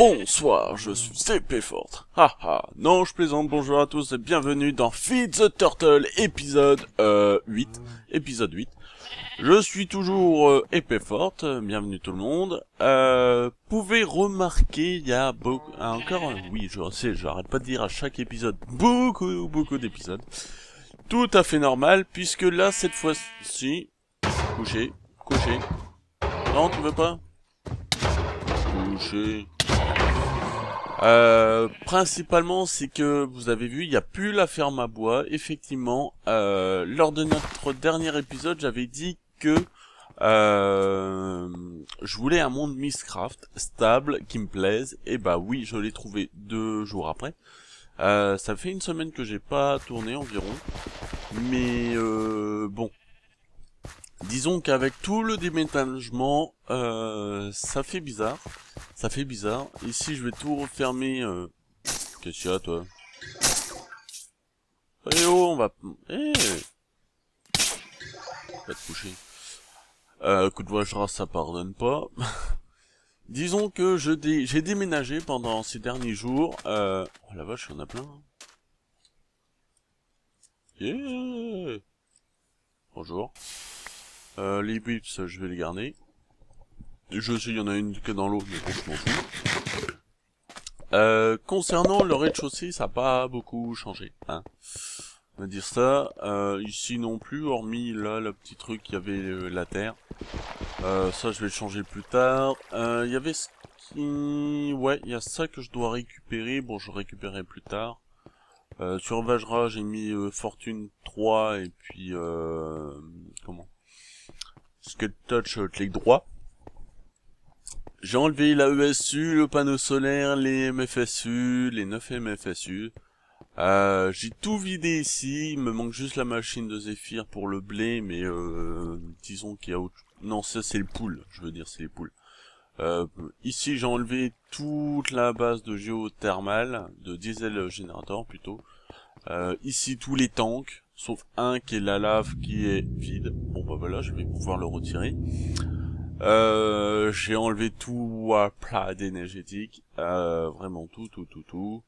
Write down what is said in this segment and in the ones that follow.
Bonsoir, je suis CP Fort. Haha, non je plaisante, bonjour à tous et bienvenue dans Feed the Turtle, épisode euh, 8. Épisode 8. Je suis toujours euh, épée forte, bienvenue tout le monde. Euh, pouvez remarquer, il y a beaucoup, ah, encore, oui je sais, j'arrête pas de dire à chaque épisode, beaucoup, beaucoup d'épisodes. Tout à fait normal, puisque là, cette fois-ci, couché, couché. Non, tu veux pas? Euh, principalement, c'est que vous avez vu, il n'y a plus la ferme à bois. Effectivement, euh, lors de notre dernier épisode, j'avais dit que euh, je voulais un monde Mistcraft stable, qui me plaise. Et bah oui, je l'ai trouvé deux jours après. Euh, ça fait une semaine que j'ai pas tourné environ. Mais euh, bon. Disons qu'avec tout le déménagement, euh, ça fait bizarre. Ça fait bizarre. Ici, je vais tout refermer. Euh... Qu'est-ce qu'il y a, toi? Eh oh, on va... Eh Va te coucher. Euh, coup de voix ça pardonne pas. Disons que je dé... j'ai déménagé pendant ces derniers jours. Euh... Oh la vache, il y en a plein. Hein. Yeah Bonjour. Euh, les bips, je vais les garder. Je sais, il y en a une qui est dans l'eau, mais bon, je m'en fous. Euh, concernant le rez-de-chaussée, ça n'a pas beaucoup changé. Hein. On va dire ça. Euh, ici non plus, hormis là, le petit truc, y avait euh, la terre. Euh, ça, je vais le changer plus tard. Euh, il y avait ce qui... Ouais, il y a ça que je dois récupérer. Bon, je récupérerai plus tard. Sur Vajra, j'ai mis Fortune 3 et puis... Comment? Skate Touch, euh, clic droit. J'ai enlevé la ESU, le panneau solaire, les MFSU, les 9 MFSU. Euh, j'ai tout vidé ici, il me manque juste la machine de Zephyr pour le blé, mais euh, disons qu'il y a autre... Non, ça c'est le pool, je veux dire c'est les poules. Ici j'ai enlevé toute la base de géothermal, de diesel générateur plutôt. Ici tous les tanks, sauf un qui est la lave qui est vide. Bon bah voilà, je vais pouvoir le retirer. Euh, j'ai enlevé tout à plat d'énergétique, euh, vraiment tout, tout, tout, tout.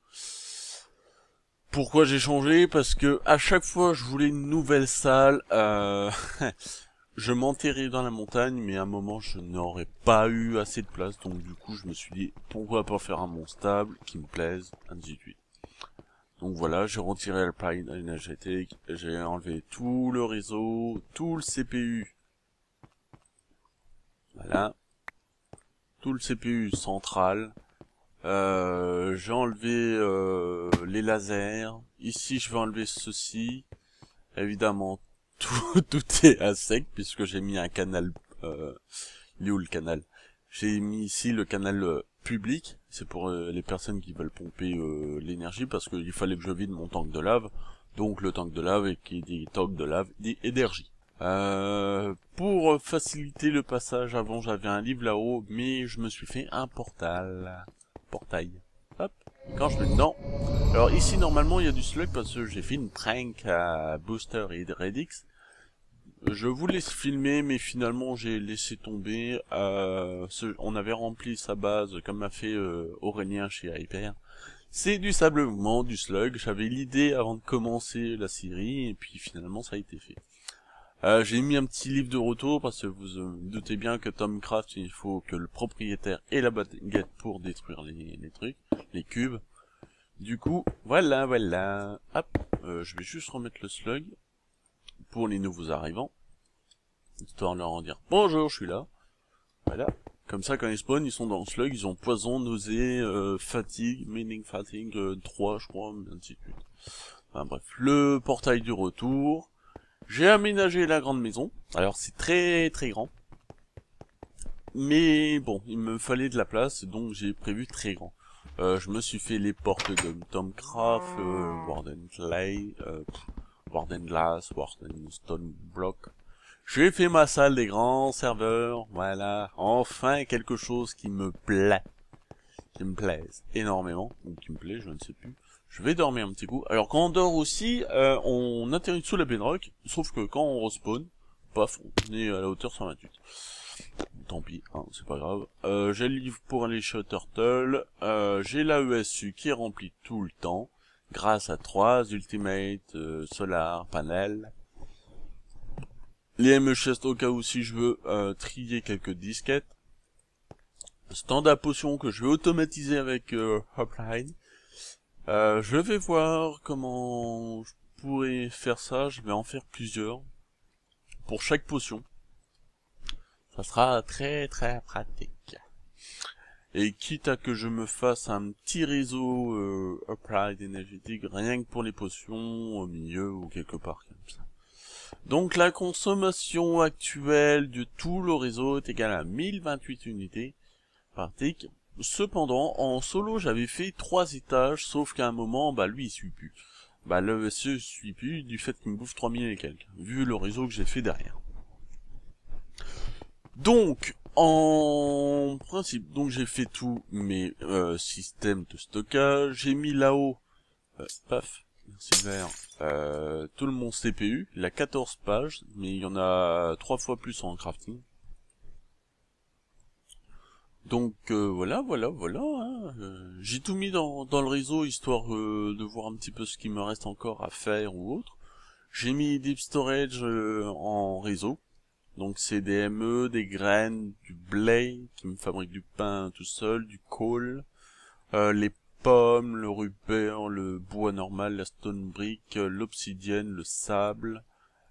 Pourquoi j'ai changé? Parce que à chaque fois je voulais une nouvelle salle, euh, je m'enterrais dans la montagne, mais à un moment je n'aurais pas eu assez de place, donc du coup je me suis dit pourquoi pas faire un mont stable qui me plaise, ainsi de suite. Donc voilà, j'ai retiré le pipe énergétique, j'ai enlevé tout le réseau, tout le CPU voilà. Tout le CPU central. Euh, j'ai enlevé euh, les lasers. Ici, je vais enlever ceci. Évidemment, tout, tout est à sec puisque j'ai mis un canal. Euh, il est où le canal? J'ai mis ici le canal euh, public. C'est pour euh, les personnes qui veulent pomper euh, l'énergie parce qu'il fallait que je vide mon tank de lave. Donc le tank de lave et qui dit tank de lave dit énergie. Euh, pour faciliter le passage, avant j'avais un livre là-haut, mais je me suis fait un portal. Portail. Hop. Quand je vais dedans. Alors ici normalement il y a du slug parce que j'ai fait une prank à Booster et Redix. Je voulais filmer mais finalement j'ai laissé tomber. Euh, on avait rempli sa base comme a fait euh, Aurélien chez Hyper. C'est du sable mouvement, du slug. J'avais l'idée avant de commencer la série et puis finalement ça a été fait. Euh, j'ai mis un petit livre de retour parce que vous euh, doutez bien que Tomcraft, il faut que le propriétaire ait la baguette pour détruire les, les trucs, les cubes. Du coup, voilà, voilà. Hop, euh, je vais juste remettre le slug pour les nouveaux arrivants. Histoire de leur en dire bonjour, je suis là. Voilà. Comme ça, quand ils spawnent, ils sont dans le slug, ils ont poison, nausée, euh, fatigue, meaning fatigue, 3, je crois, ainsi de bref, le portail du retour. J'ai aménagé la grande maison. Alors c'est très très grand. Mais bon, il me fallait de la place, donc j'ai prévu très grand. Euh, je me suis fait les portes de Tomcraft, euh, Warden Clay, euh, Warden Glass, Warden Stone Block. J'ai fait ma salle des grands serveurs, voilà. Enfin quelque chose qui me plaît. Qui me plaise énormément, ou qui me plaît, je ne sais plus. Je vais dormir un petit coup. Alors quand on dort aussi, euh, on atterrit sous la bedrock, sauf que quand on respawn, paf, on est à la hauteur 128. Tant pis, hein, c'est pas grave. Euh, j'ai le livre pour aller chez Turtle. Euh, j'ai la ESU qui est remplie tout le temps, grâce à trois Ultimate, euh, Solar, Panel. Les ME chest au cas où si je veux euh, trier quelques disquettes. Stand à potion que je vais automatiser avec euh, Hopline. Euh, je vais voir comment je pourrais faire ça. Je vais en faire plusieurs. Pour chaque potion. Ça sera très très pratique. Et quitte à que je me fasse un petit réseau euh, énergétique, rien que pour les potions, au milieu ou quelque part comme ça. Donc la consommation actuelle de tout le réseau est égale à 1028 unités par tick. Cependant, en solo, j'avais fait trois étages, sauf qu'à un moment, bah lui, il suit plus. Bah le SE suit plus du fait qu'il me bouffe 3000 et quelques, vu le réseau que j'ai fait derrière. Donc, en principe, donc j'ai fait tous mes euh, systèmes de stockage, j'ai mis là-haut, euh, paf, merci vert, euh, tout le mon CPU, il a 14 pages, mais il y en a trois fois plus en crafting. Donc euh, voilà, voilà, voilà. Hein. J'ai tout mis dans, dans le réseau histoire de voir un petit peu ce qui me reste encore à faire ou autre. J'ai mis Deep Storage en réseau. Donc c'est des ME, des graines, du blé qui me fabrique du pain tout seul, du coal, les pommes, le rubber, le bois normal, la stone brick, l'obsidienne, le sable,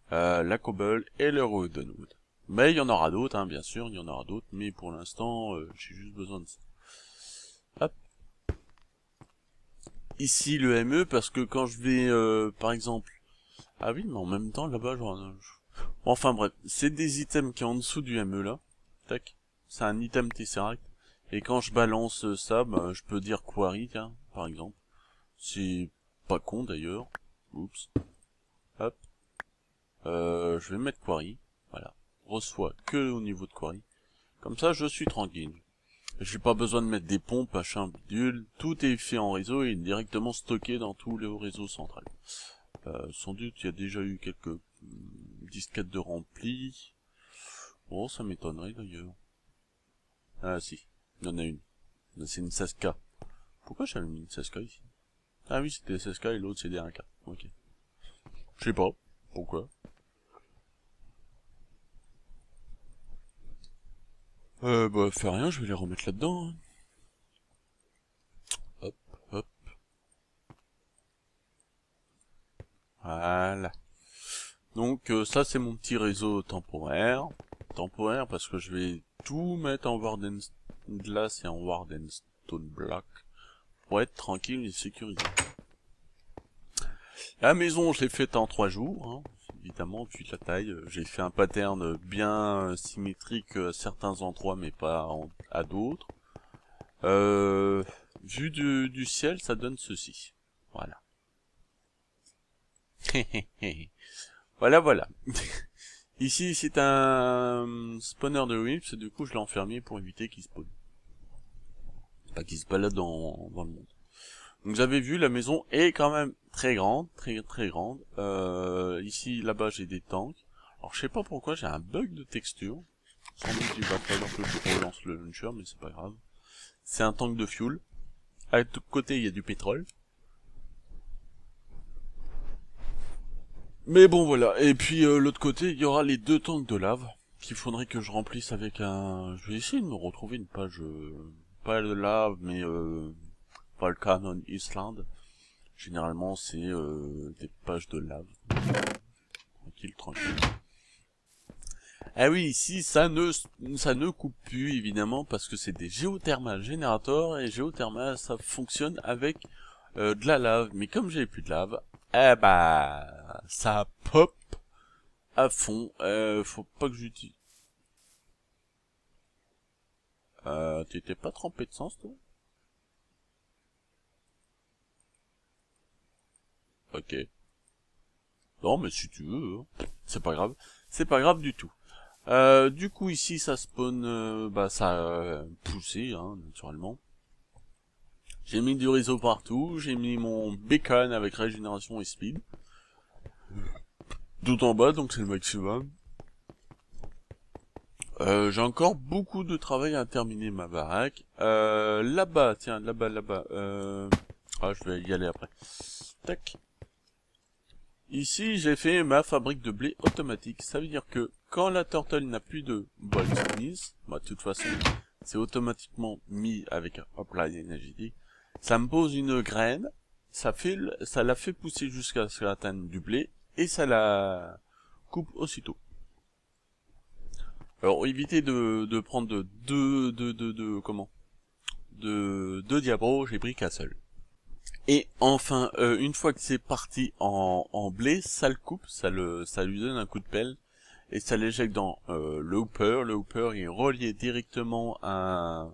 la cobble et le roddenwood. Mais il y en aura d'autres, hein, bien sûr, il y en aura d'autres, mais pour l'instant, euh, j'ai juste besoin de ça. Hop. Ici, le ME, parce que quand je vais, euh, par exemple... Ah oui, mais en même temps, là-bas, genre... Enfin bref, c'est des items qui est en dessous du ME, là. Tac. C'est un item Tesseract. Et quand je balance ça, bah, je peux dire Quarry, tiens, par exemple. C'est pas con, d'ailleurs. Oups. Hop. Euh, je vais mettre Quarry. Voilà reçoit que au niveau de Quarry. Comme ça, je suis tranquille. J'ai pas besoin de mettre des pompes, machin, bidule. Tout est fait en réseau et directement stocké dans tout le réseau central. Euh, sans doute, il y a déjà eu quelques disquettes de rempli. Oh, ça m'étonnerait d'ailleurs. Ah si, il y en a une. C'est une 16K. Pourquoi j'ai mis une 16K ici? Ah oui, c'était 16K et l'autre c'est des 1K. Ok. Je sais pas. Pourquoi? Euh, bah, fais rien, je vais les remettre là-dedans. Hein. Hop, hop. Voilà. Donc, euh, ça, c'est mon petit réseau temporaire. Temporaire, parce que je vais tout mettre en Warden Glass et en Warden Stone Block. Pour être tranquille et sécurisé. La maison, je l'ai faite en trois jours. Hein évidemment, vu la taille. Euh, j'ai fait un pattern bien symétrique à certains endroits, mais pas à d'autres. Euh, vu du, ciel, ça donne ceci. Voilà. voilà, voilà. Ici, c'est un spawner de whips, du coup, je l'ai enfermé pour éviter qu'il spawn. Pas qu'il se balade dans, dans le monde. Donc vous avez vu, la maison est quand même très grande, très très grande. Euh, ici, là-bas, j'ai des tanks. Alors je sais pas pourquoi, j'ai un bug de texture. Sans doute il va falloir que je relance le launcher, mais c'est pas grave. C'est un tank de fuel. À côté, il y a du pétrole. Mais bon, voilà. Et puis, euh, l'autre côté, il y aura les deux tanks de lave qu'il faudrait que je remplisse avec un... Je vais essayer de me retrouver une page... Euh, pas de lave, mais... Euh Volcan Island. Généralement, c'est euh, des pages de lave. Tranquille, tranquille. Ah oui, ici, ça ne, ça ne coupe plus, évidemment, parce que c'est des géothermal générateurs, et géothermal, ça fonctionne avec euh, de la lave. Mais comme j'ai plus de lave, eh bah, ça pop à fond. Euh, faut pas que j'utilise. Euh, t'étais pas trempé de sens, toi? Ok. Non, mais si tu veux, hein. c'est pas grave. C'est pas grave du tout. Euh, du coup, ici, ça spawn, euh, bah, ça a poussé, hein, naturellement. J'ai mis du réseau partout, j'ai mis mon beacon avec régénération et speed. Tout en bas, donc c'est le maximum. Euh, j'ai encore beaucoup de travail à terminer ma baraque. Euh, là-bas, tiens, là-bas, là-bas. Euh... Ah, je vais y aller après. Tac. Ici, j'ai fait ma fabrique de blé automatique. Ça veut dire que quand la turtle n'a plus de bol sneeze, bah, de toute façon, c'est automatiquement mis avec un apply énergétique. Ça me pose une graine, ça fait, ça la fait pousser jusqu'à ce qu'elle atteigne du blé, et ça la coupe aussitôt. Alors évitez de, de prendre deux, deux, deux, deux, comment? De deux diabros, j'ai pris qu'un seul. Et enfin, euh, une fois que c'est parti en, blé, ça le coupe, ça le, ça lui donne un coup de pelle et ça l'éjecte dans euh, le hooper. Le hooper est relié directement à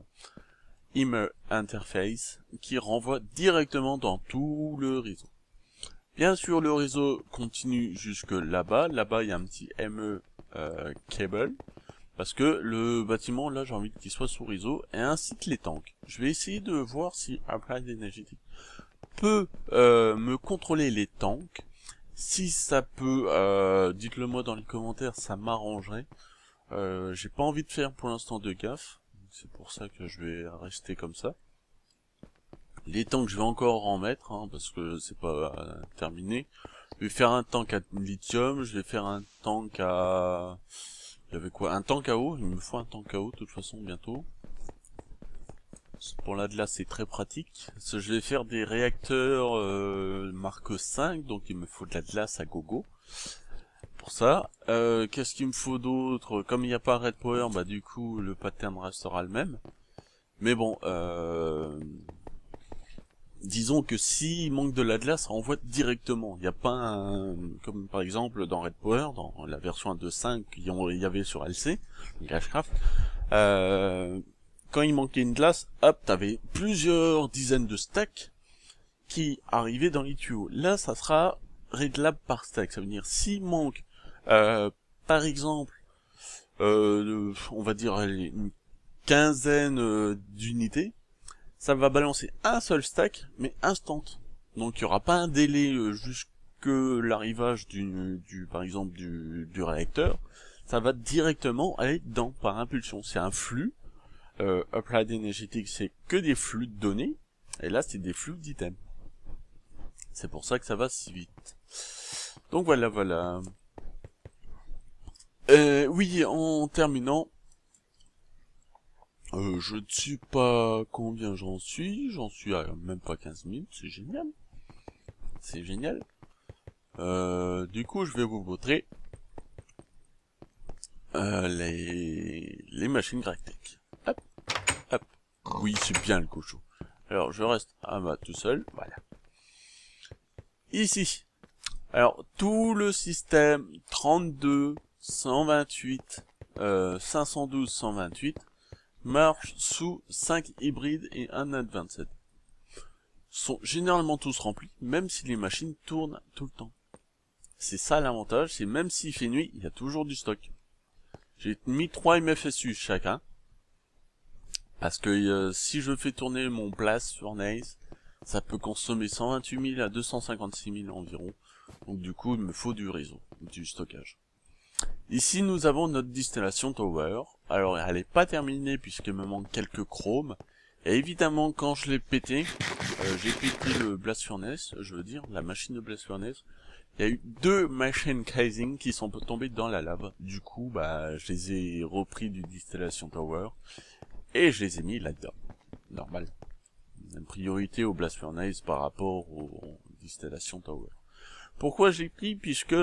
Immer Interface qui renvoie directement dans tout le réseau. Bien sûr, le réseau continue jusque là-bas. Là-bas, il y a un petit ME euh, cable parce que le bâtiment, là, j'ai envie qu'il soit sous réseau, et ainsi que les tanks. Je vais essayer de voir si Applied Energetic peut euh, me contrôler les tanks si ça peut, euh, dites-le moi dans les commentaires, ça m'arrangerait. Euh, J'ai pas envie de faire pour l'instant de gaffe. C'est pour ça que je vais rester comme ça. Les tanks, je vais encore en mettre, hein, parce que c'est pas euh, terminé. Je vais faire un tank à lithium, je vais faire un tank à... Il y avait quoi? Un tank à eau Il me faut un tank à eau de toute façon bientôt. Pour la glace, c'est très pratique. Je vais faire des réacteurs euh, marque 5, donc il me faut de la glace à gogo. Pour ça, euh, qu'est-ce qu'il me faut d'autre? Comme il n'y a pas Red Power, bah du coup le pattern restera le même. Mais bon, euh, disons que s'il manque de la glace, ça envoie directement. Il n'y a pas un, comme par exemple dans Red Power, dans la version 1.2.5 qu'il y avait sur LC, Glashcraft, euh, quand il manquait une glace, hop, t'avais plusieurs dizaines de stacks qui arrivaient dans les tuyaux. Là, ça sera réglable par stack. Ça veut dire, s'il manque, euh, par exemple, euh, on va dire une quinzaine euh, d'unités, ça va balancer un seul stack, mais instant. Donc il n'y aura pas un délai euh, jusque l'arrivage du, du, par exemple, du, du réacteur. Ça va directement aller dedans par impulsion. C'est un flux euh, Applied Energetic, c'est que des flux de données, et là, c'est des flux d'items. C'est pour ça que ça va si vite. Donc voilà, voilà. Euh, oui, en terminant, euh, je ne sais pas combien j'en suis, j'en suis à même pas 15 minutes, c'est génial. C'est génial. Euh, du coup, je vais vous montrer euh, les, les machines GrafTech. Oui, c'est bien le cochon. Alors, je reste à ma tout seul. Voilà. Ici. Alors, tout le système 32, 128, euh, 512, 128 marche sous 5 hybrides et un Advanced. Sont généralement tous remplis, même si les machines tournent tout le temps. C'est ça l'avantage, c'est même s'il fait nuit, il y a toujours du stock. J'ai mis 3 MFSU chacun, parce que euh, si je fais tourner mon Blast Furnace, ça peut consommer 128 000 à 256 000 environ. Donc du coup, il me faut du réseau, du stockage. Ici, nous avons notre distillation tower. Alors, elle n'est pas terminée puisqu'il me manque quelques chromes. Et évidemment, quand je l'ai pété, euh, j'ai pété le Blast Furnace, je veux dire, la machine de Blast Furnace. Il y a eu deux machines casing qui sont tombées dans la lave. Du coup, bah, je les ai repris du distillation tower et je les ai mis là-dedans. Normal. Une priorité au Blast Furnace par rapport aux distillations Tower. Pourquoi j'ai pris? Puisque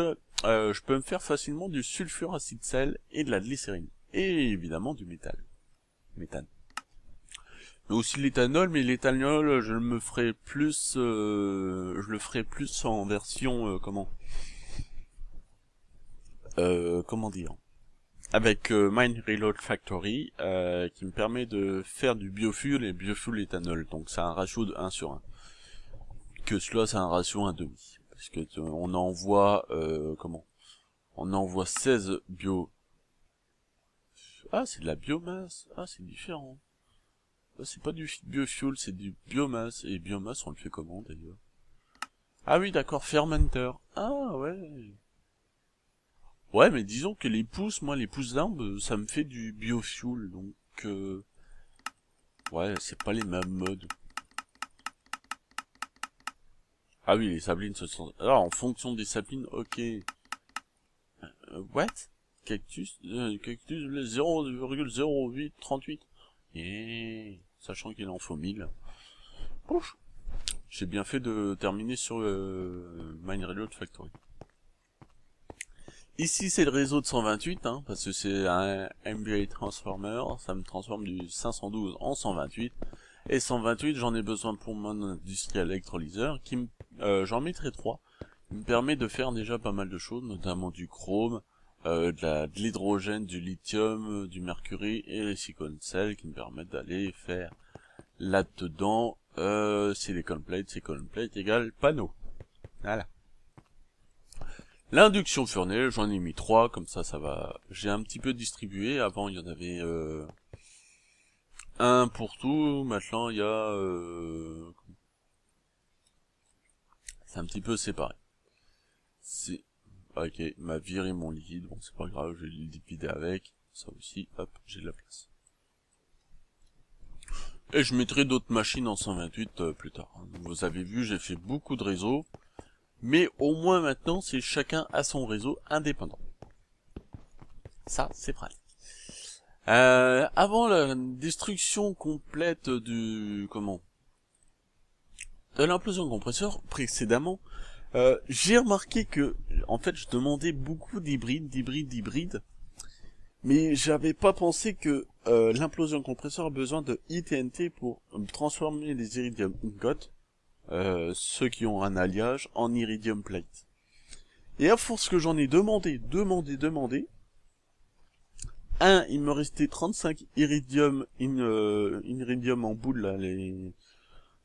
euh, je peux me faire facilement du sulfure acide sel et de la glycérine. Et évidemment du métal. Méthane. Mais aussi l'éthanol, mais l'éthanol, je me ferai plus, euh, je le ferai plus en version, euh, comment, comment dire, avec euh, Mine Reload Factory euh, qui me permet de faire du biofuel et biofuel éthanol. Donc c'est un ratio de 1 sur 1. Que cela c'est un ratio 1,5. Parce que euh, on envoie comment? On envoie 16 bio. Ah c'est de la biomasse. Ah c'est différent. Ah, c'est pas du biofuel, c'est du biomasse. Et biomasse on le fait comment d'ailleurs? Ah oui d'accord, fermenteur. Ah ouais. Ouais, mais disons que les pousses, moi, les pousses d'arbres, ça me fait du biofuel, donc... Euh... Ouais, c'est pas les mêmes modes. Ah oui, les sablines se sont... Alors, en fonction des sablines, ok. Euh, what? Cactus, euh, cactus 0,0838. Et sachant qu'il en faut 1000. J'ai bien fait de terminer sur euh, Mine Reload Factory. Ici, c'est le réseau de 128, hein, parce que c'est un MBA Transformer. Ça me transforme du 512 en 128. Et 128, j'en ai besoin pour mon industriel électrolyseur, qui me, euh, j'en mettrai 3. Il me permet de faire déjà pas mal de choses, notamment du chrome, euh, de l'hydrogène, du lithium, du mercury et les sel qui me permettent d'aller faire là-dedans euh, silicon plate, silicon plate égale panneau. Voilà. L'induction furnace, j'en ai mis trois, comme ça, ça va... J'ai un petit peu distribué, avant il y en avait euh, un pour tout, maintenant il y a... Euh... C'est un petit peu séparé. C'est... Ok, m'a viré mon liquide, bon c'est pas grave, je vais le liquider avec, ça aussi, hop, j'ai de la place. Et je mettrai d'autres machines en 128 euh, plus tard. Vous avez vu, j'ai fait beaucoup de réseaux, mais au moins maintenant, c'est chacun à son réseau indépendant. Ça, c'est pratique. Euh, avant la destruction complète du... comment? De l'implosion compresseur, précédemment, euh, j'ai remarqué que, en fait, je demandais beaucoup d'hybrides, d'hybrides, d'hybrides, mais j'avais pas pensé que euh, l'implosion compresseur a besoin de ITNT pour transformer les iridium ingot, euh, ceux qui ont un alliage, en iridium plate. Et à force que j'en ai demandé, demandé, demandé, un, il me restait 35 iridium, in, euh, iridium en boule, là, les...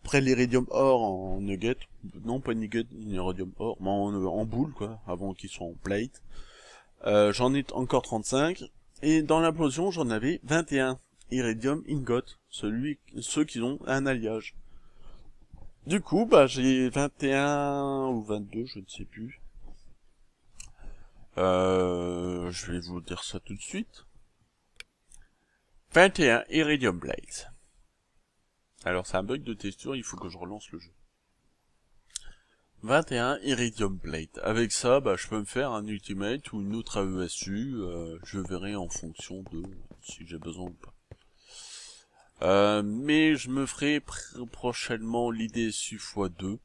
Près l'iridium or en nugget, non pas nugget, iridium or, mais en, en boule, quoi, avant qu'ils soient en plate. Euh, j'en ai encore 35, et dans l'implosion, j'en avais 21 iridium ingot, celui, ceux qui ont un alliage. Du coup, bah, j'ai 21 ou 22, je ne sais plus. Euh, je vais vous dire ça tout de suite. 21 Iridium Blades. Alors c'est un bug de texture, il faut que je relance le jeu. 21 Iridium Plate. Avec ça, bah, je peux me faire un Ultimate ou une autre AESU. Euh, je verrai en fonction de si j'ai besoin ou pas. Euh, mais je me ferai prochainement l'IDSU x2.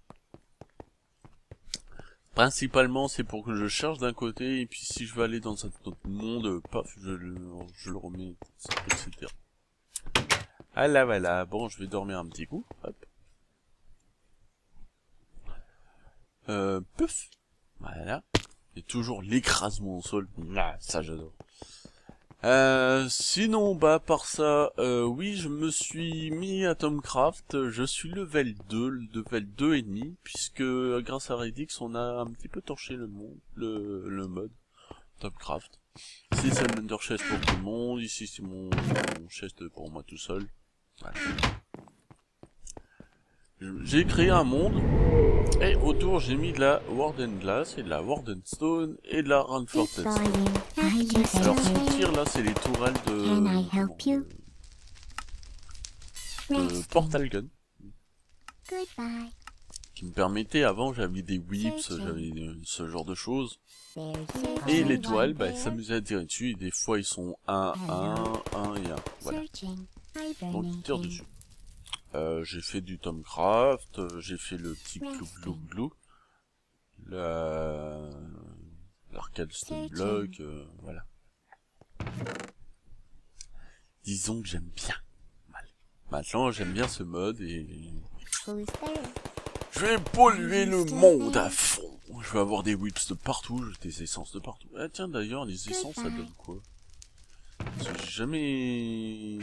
Principalement, c'est pour que je cherche d'un côté, et puis si je veux aller dans un autre monde, paf, je le, je le remets, etc. Ah là, voilà. Bon, je vais dormir un petit coup. Hop. Euh, puff. Voilà. Et toujours l'écrasement au sol. Ah, ça j'adore. Euh, sinon, bah, par ça, euh, oui, je me suis mis à Tomcraft, je suis level 2, level 2 et demi, puisque grâce à Redix, on a un petit peu torché le monde, le, le mode Tomcraft. Ici, c'est le Mender Chest pour tout le monde, ici, c'est mon, mon chest pour moi tout seul. J'ai créé un monde, et autour j'ai mis de la Warden Glass, et de la Warden Stone, et de la Ranforted Alors ce qui tire là, c'est les tourelles de... de Portal Gun. Qui me permettait, avant j'avais des whips, j'avais ce genre de choses. Et les tourelles, bah, elles s'amusaient à tirer dessus, et des fois ils sont 1, 1, 1 et 1. Voilà. Donc ils tirent dessus. Euh, j'ai fait du Tomcraft, euh, j'ai fait le petit glou glou glou, la l'arcade stone block, euh, voilà. Disons que j'aime bien. Maintenant, j'aime bien ce mode et je vais polluer le monde à fond. Je vais avoir des whips de partout, des essences de partout. Ah tiens, d'ailleurs, les essences, ça donne quoi? J'ai jamais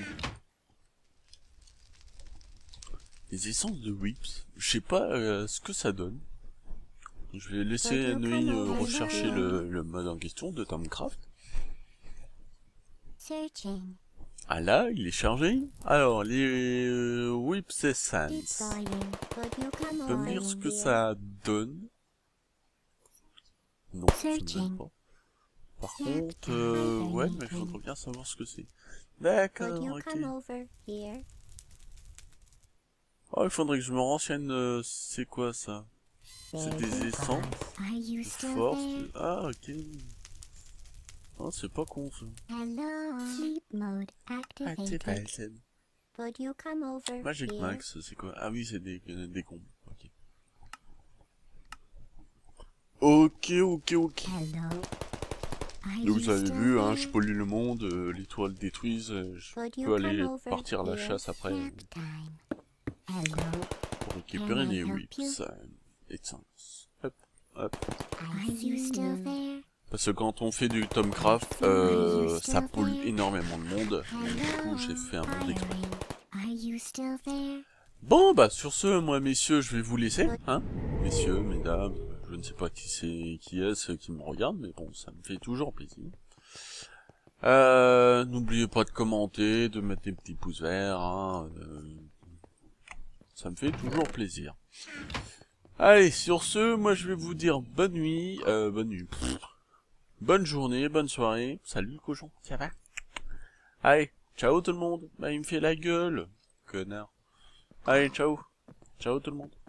les essences de Whips, je sais pas euh, ce que ça donne. Je vais laisser Noé euh, rechercher le, le, mode en question de Tomcraft. Ah là, il est chargé. Alors, les euh, Whips Essence. On peut me dire ce que ça donne? Non, je ne pas. Par contre, euh, ouais, mais il faudrait bien savoir ce que c'est. D'accord, ok. Oh, il faudrait que je me renseigne, euh, c'est quoi ça? C'est des essences de force? de- Ah, ok. Oh, c'est pas con ça. Hello. Sleep mode activated. Magic? Max, c'est quoi? Ah oui, c'est des, des combos. Ok. Ok, ok, Donc vous avez vu, hein, je pollue le monde, euh, les toiles détruisent, euh, je peux aller partir à la chasse après euh. Pour récupérer les whips. you? euh, Essence. Hop, hop. Are you still there? Parce que quand on fait du Tomcraft, euh, ça pollue énormément de monde. Et du coup, j'ai fait un monde exprès. Bon, bah sur ce, moi, messieurs, je vais vous laisser, hein Messieurs, mesdames, je ne sais pas qui c'est, qui est ce qui me regarde, mais bon, ça me fait toujours plaisir. Euh, n'oubliez pas de commenter, de mettre des petits pouces verts, hein, euh, ça me fait toujours plaisir. Allez, sur ce, moi je vais vous dire bonne nuit, euh, bonne nuit, pff, bonne journée, bonne soirée, salut le cochon, ça va? Allez, ciao tout le monde, bah il me fait la gueule, connard. Allez, ciao. Ciao tout le monde.